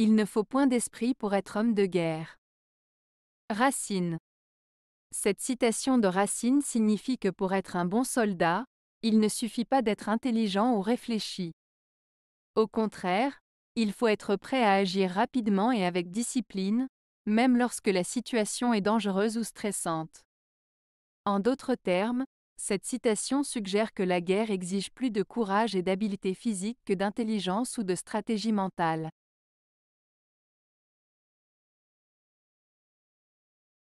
Il ne faut point d'esprit pour être homme de guerre. Racine. Cette citation de Racine signifie que pour être un bon soldat, il ne suffit pas d'être intelligent ou réfléchi. Au contraire, il faut être prêt à agir rapidement et avec discipline, même lorsque la situation est dangereuse ou stressante. En d'autres termes, cette citation suggère que la guerre exige plus de courage et d'habileté physique que d'intelligence ou de stratégie mentale.